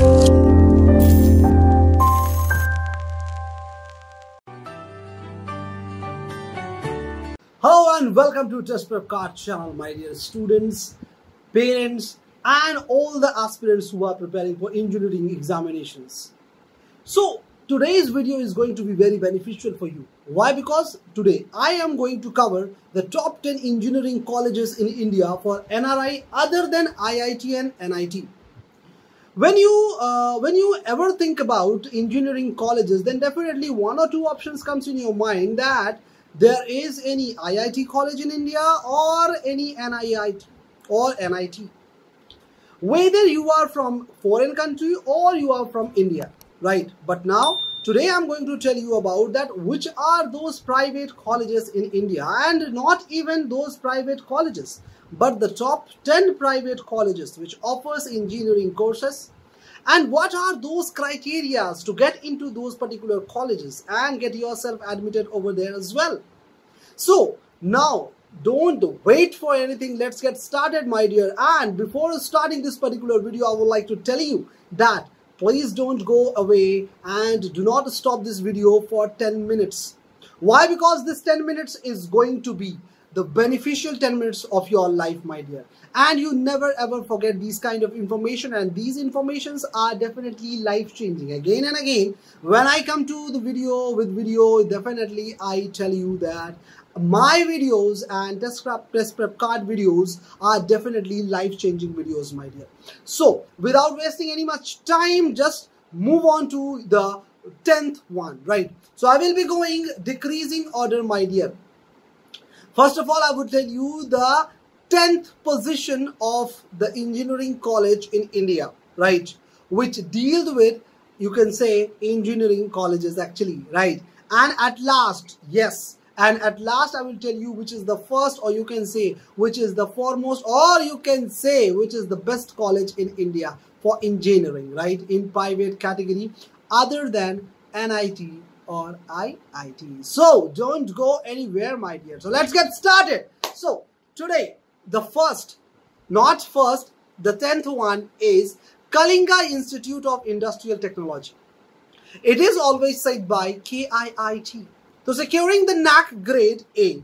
Hello and welcome to Test Prep Kart channel, my dear students, parents, and all the aspirants who are preparing for engineering examinations. So, today's video is going to be very beneficial for you. Why? Because today I am going to cover the top 10 engineering colleges in India for NRI other than IIT and NIT. When you uh, when you ever think about engineering colleges, then definitely one or two options comes in your mind that there is any IIT college in India or any NIIT or NIT. Whether you are from foreign country or you are from India, right? But now today I'm going to tell you about that which are those private colleges in India and not even those private colleges but the top 10 private colleges which offers engineering courses. And what are those criteria to get into those particular colleges and get yourself admitted over there as well? So now don't wait for anything. Let's get started my dear. And before starting this particular video i would like to tell you that please don't go away and do not stop this video for 10 minutes. Why? Because this 10 minutes is going to be the beneficial 10 minutes of your life my dear. And you never ever forget these kind of information and these informations are definitely life changing again and again when i come to the video with video definitely i tell you that my videos and test prep, test prep Kart videos are definitely life changing videos my dear so without wasting any much time just move on to the 10th one right so i will be going decreasing order my dear First of all, I would tell you the 10th position of the engineering college in India, right? Which deals with, you can say, engineering colleges actually, right? And at last, yes, and at last I will tell you which is the first or you can say which is the foremost or you can say which is the best college in India for engineering, right? In private category other than NIT or IIT. So don't go anywhere, my dear. So let's get started. So today, the first, not first, the 10th one is Kalinga Institute of Industrial Technology. It is always said by KIIT. So securing the NAAC grade A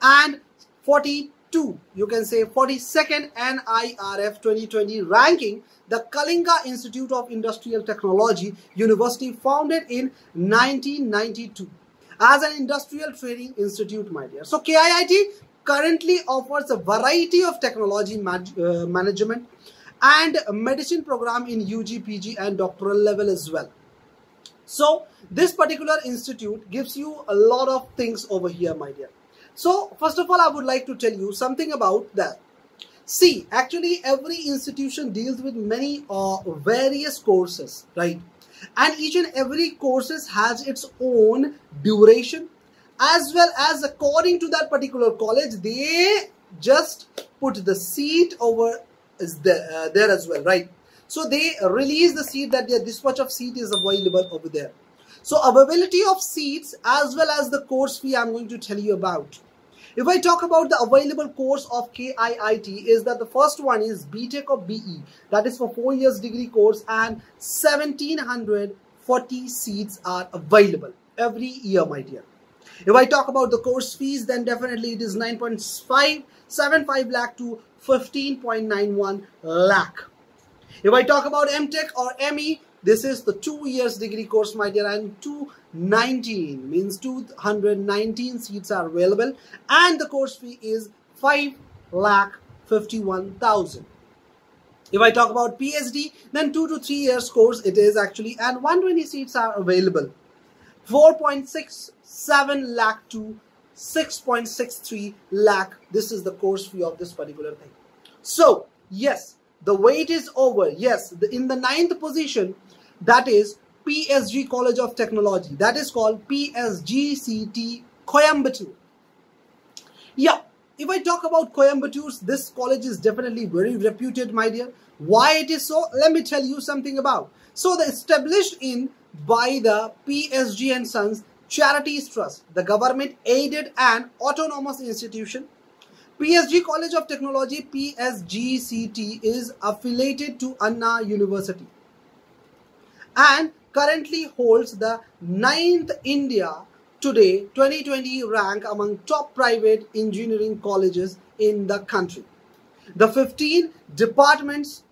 and 42, you can say 42nd NIRF 2020 ranking the Kalinga Institute of Industrial Technology University founded in 1992 as an industrial training institute, my dear. So KIIT currently offers a variety of technology uh, management and medicine program in UG, PG and doctoral level as well. So this particular institute gives you a lot of things over here, my dear. So first of all, I would like to tell you something about that. See, actually every institution deals with many uh, various courses, right? And each and every courses has its own duration as well as according to that particular college, they just put the seat over there, uh, there as well, right? So they release the seed that this much of seed is available over there. So availability of seats as well as the course fee I'm going to tell you about. If I talk about the available course of KIIT is that the first one is BTech or BE that is for 4 years degree course and 1740 seats are available every year my dear. If I talk about the course fees then definitely it is 9.575 lakh to 15.91 lakh. If I talk about MTech or ME this is the two years degree course, my dear, and 219 means 219 seats are available, and the course fee is 5 lakh 51,000. If I talk about PhD, then 2 to 3 years course it is actually, and 120 seats are available. 4.67 lakh to 6.63 lakh. This is the course fee of this particular thing. So, yes, the wait is over. Yes, the, in the ninth position, that is PSG College of Technology. That is called PSGCT Coimbatore. Yeah, if I talk about Coimbatore, this college is definitely very reputed, my dear. Why it is so? Let me tell you something about. So, the established in by the PSG and Sons Charities Trust, the government aided and autonomous institution. PSG College of Technology, PSGCT, is affiliated to Anna University and currently holds the ninth India today 2020 rank among top private engineering colleges in the country. The 15 departments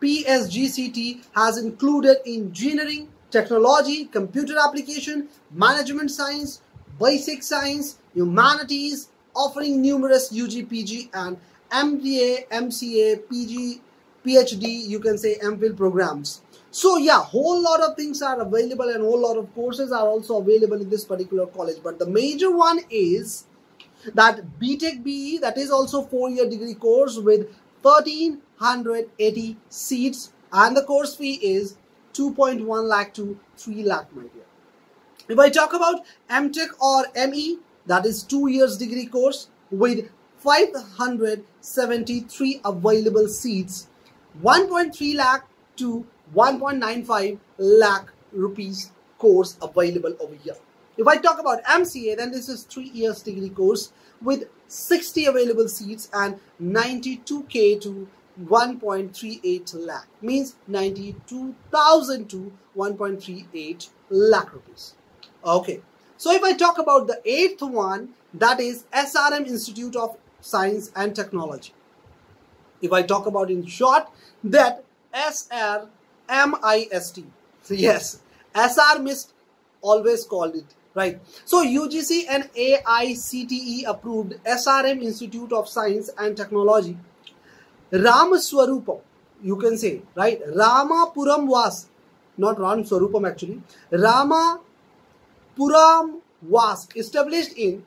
PSGCT has included engineering, technology, computer application, management science, basic science, humanities, offering numerous UG, PG and MBA, MCA, PG, PhD, you can say MPhil programs. So yeah, whole lot of things are available and whole lot of courses are also available in this particular college. But the major one is that BTech BE, that is also four-year degree course with 1380 seats and the course fee is 2.1 lakh to 3 lakh my dear. If I talk about MTech or ME, that is two years degree course with 573 available seats, 1.3 lakh to 1.95 lakh rupees course available over here. If I talk about MCA, then this is three years degree course with 60 available seats and 92k to 1.38 lakh means 92,000 to 1.38 lakh rupees. Okay, so if I talk about the eighth one, that is SRM Institute of Science and Technology. If I talk about in short, that SRMIST. Yes, SR missed always called it right so UGC and AICTE approved SRM Institute of Science and Technology Ramaswarupam you can say right Ramapuram was not Ram Swarupam actually Ramapuram was established in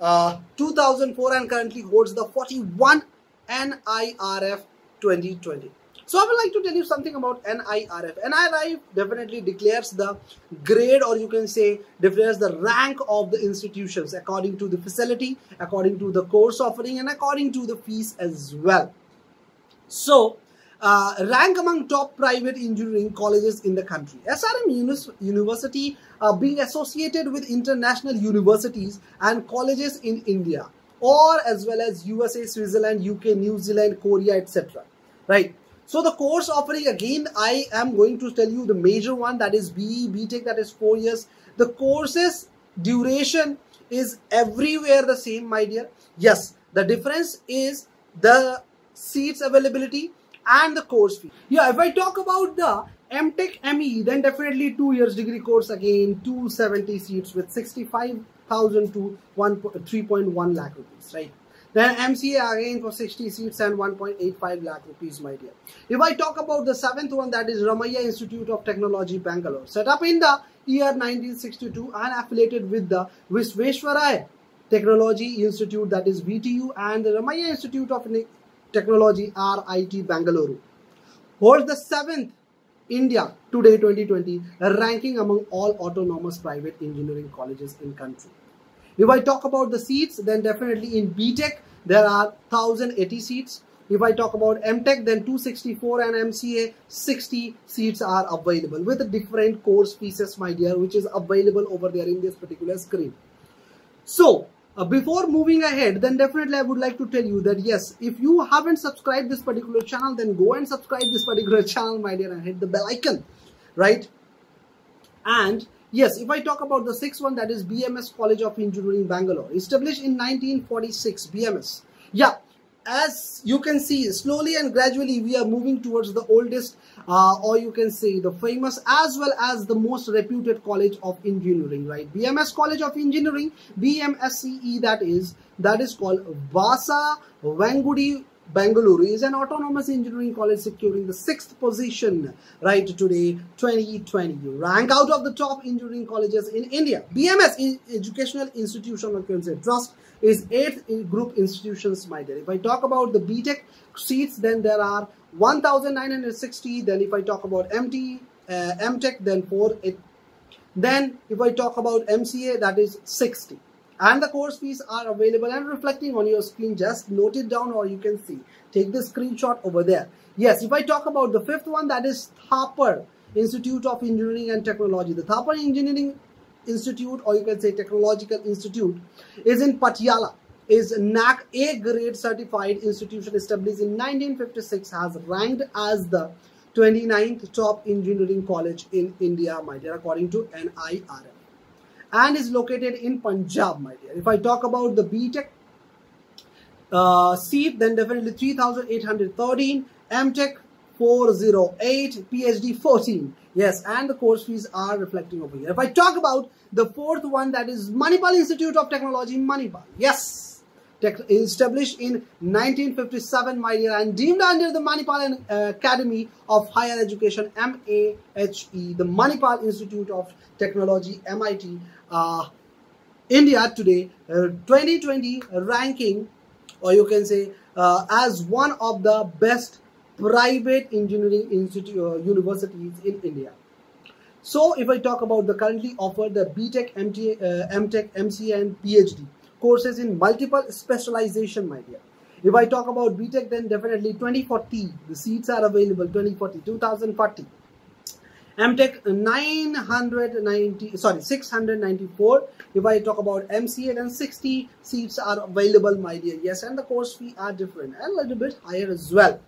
uh, 2004 and currently holds the 41 NIRF 2020 so I would like to tell you something about NIRF. NIRF definitely declares the grade or you can say declares the rank of the institutions according to the facility, according to the course offering and according to the fees as well. So uh, rank among top private engineering colleges in the country. SRM University uh, being associated with international universities and colleges in India or as well as USA, Switzerland, UK, New Zealand, Korea, etc. Right. So the course offering again, I am going to tell you the major one that is BE, BTech that is four years. The courses duration is everywhere the same, my dear. Yes, the difference is the seats availability and the course fee. Yeah, if I talk about the MTech ME, then definitely two years degree course again, 270 seats with 65,000 to 3.1 lakh rupees, right? Then MCA again for 60 seats and 1.85 lakh rupees, my dear. If I talk about the seventh one, that is Ramaiah Institute of Technology, Bangalore. Set up in the year 1962 and affiliated with the Visvesvaraya Technology Institute, that is VTU, and the Ramaiah Institute of Technology, RIT, Bangalore. Holds the seventh India today 2020 ranking among all autonomous private engineering colleges in country. If I talk about the seats, then definitely in BTech, there are 1080 seats. If I talk about MTech, then 264 and MCA, 60 seats are available with different course pieces, my dear, which is available over there in this particular screen. So, uh, before moving ahead, then definitely I would like to tell you that yes, if you haven't subscribed this particular channel, then go and subscribe this particular channel, my dear, and hit the bell icon, right? And Yes, if I talk about the sixth one, that is BMS College of Engineering, Bangalore, established in 1946, BMS. Yeah, as you can see, slowly and gradually we are moving towards the oldest, uh, or you can say the famous as well as the most reputed college of engineering, right? BMS College of Engineering, BMSCE that is, that is called Vasa Bangalore. Is an autonomous engineering college securing the sixth position right today 2020 rank out of the top engineering colleges in India. BMS educational institution of say trust is eighth group institutions my dear. If I talk about the BTech seats then there are 1960 then if I talk about MT uh, MTech then 4 it, then if I talk about MCA that is 60 and the course fees are available and reflecting on your screen. Just note it down or you can see. Take the screenshot over there. Yes if i talk about the fifth one that is thapar institute of engineering and technology. The thapar engineering institute or you can say technological institute is in patiala is NAAC A grade certified institution established in 1956 has ranked as the 29th top engineering college in India, my dear, according to NIRF. And is located in Punjab, my dear. If I talk about the BTech uh, seat, then definitely 3,813, MTech 408, PhD 14. Yes, and the course fees are reflecting over here. If I talk about the fourth one, that is Manipal Institute of Technology, Manipal. Yes, established in 1957, my dear, and deemed under the Manipal uh, Academy of Higher Education, MAHE, the Manipal Institute of Technology, MIT, uh, India today, uh, 2020 ranking, or you can say uh, as one of the best private engineering institute, uh, universities in India. So if I talk about the currently offered the BTech, MT, uh, MTech, MCA and PhD courses in multiple specialization, my dear. If I talk about BTech, then definitely 2040, the seats are available 2040, 2040. MTech 990, sorry, 694. If I talk about MCA, then 60 seats are available, my dear. Yes, and the course fee are different and a little bit higher as well.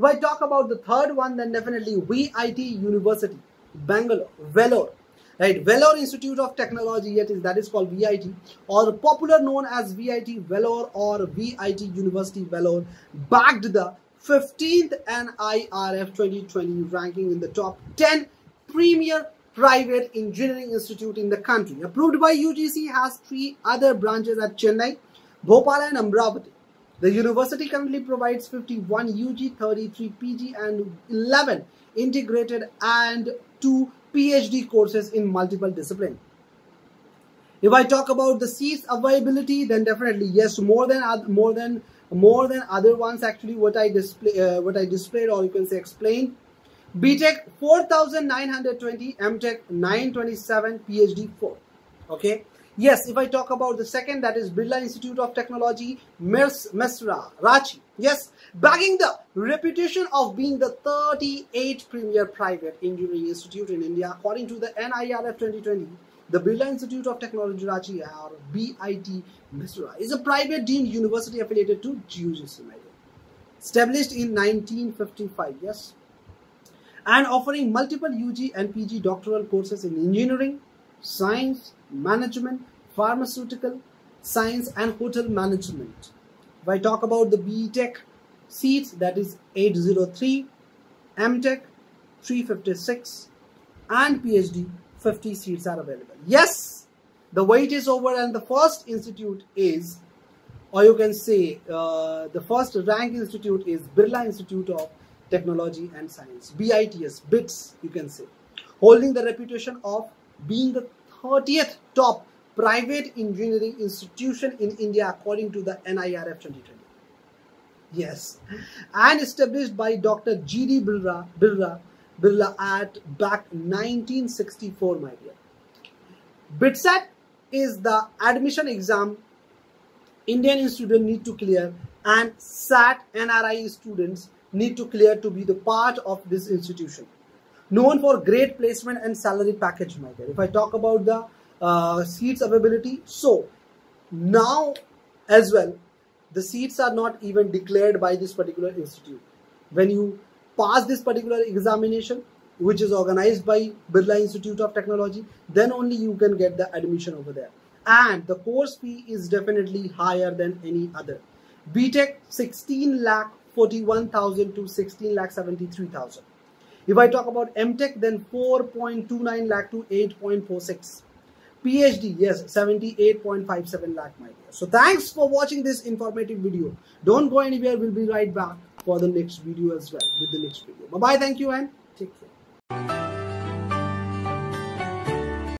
If I talk about the third one, then definitely VIT University, Bangalore, Vellore. Right Vellore Institute of Technology yet is that is called VIT or popular known as VIT Vellore or VIT University Vellore bagged the 15th NIRF 2020 ranking in the top 10 premier private engineering institute in the country. Approved by UGC has three other branches at Chennai Bhopal and Amravati the university currently provides 51 UG, 33 PG and 11 integrated and 2 PhD courses in multiple disciplines. If I talk about the seats availability, then definitely yes, more than more than more than other ones. Actually, what I display, uh, what I displayed, or you can say explained. BTech 4,920, MTech 927, PhD 4. Okay. Yes, if I talk about the second, that is Birla Institute of Technology, Mesra, Ranchi. Yes, bagging the reputation of being the 38th premier private engineering institute in India, according to the NIRF 2020. The Birla Institute of Technology Ranchi, or BIT Mesra, is a private deemed university affiliated to GUGC, established in 1955. Yes, and offering multiple UG and PG doctoral courses in engineering, science, management, pharmaceutical, science and hotel management. If I talk about the BTech seats, that is 803, MTech 356 and PhD 50 seats are available. Yes, the wait is over and the first institute is or you can say uh, the first rank institute is Birla Institute of Technology and Science, BITS, BITS you can say, holding the reputation of being the 30th top private engineering institution in India according to the NIRF 2020. Yes, and established by Dr. G.D. Birla, Birla, Birla at back 1964, my dear. BITSAT is the admission exam Indian students need to clear and SAT NRI students need to clear to be the part of this institution known for great placement and salary package matter. If I talk about the uh, seats availability, so now as well, the seats are not even declared by this particular institute. When you pass this particular examination, which is organized by Birla Institute of Technology, then only you can get the admission over there. And the course fee is definitely higher than any other. BTech 16 lakh 41,000 to 16 lakh 73,000. If I talk about MTech, then 4.29 lakh to 8.46. PhD, yes, 78.57 lakh, my dear. So thanks for watching this informative video. Don't go anywhere. We'll be right back for the next video as well with the next video. Bye-bye. Thank you and take care.